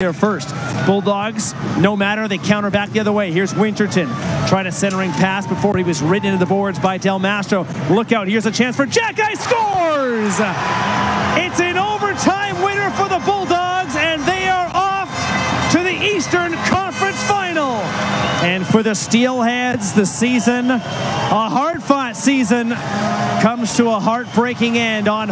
Here first. Bulldogs, no matter, they counter back the other way. Here's Winterton trying to centering pass before he was ridden into the boards by Del Mastro. Look out, here's a chance for Xhekaj scores! It's an overtime winner for the Bulldogs, and they are off to the Eastern Conference Final. And for the Steelheads, the season, a hard-fought season, comes to a heartbreaking end on